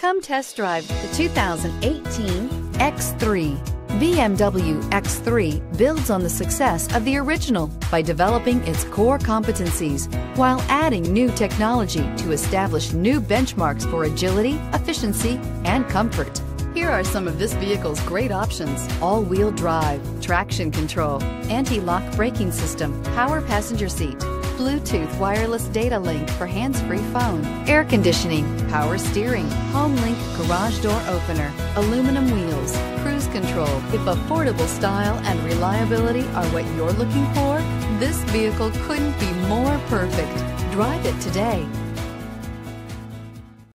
Come test drive the 2018 X3. BMW X3 builds on the success of the original by developing its core competencies while adding new technology to establish new benchmarks for agility, efficiency, and comfort. Here are some of this vehicle's great options. All-wheel drive, traction control, anti-lock braking system, power passenger seat, Bluetooth wireless data link for hands-free phone, air conditioning, power steering, HomeLink garage door opener, aluminum wheels, cruise control. If affordable style and reliability are what you're looking for, this vehicle couldn't be more perfect. Drive it today.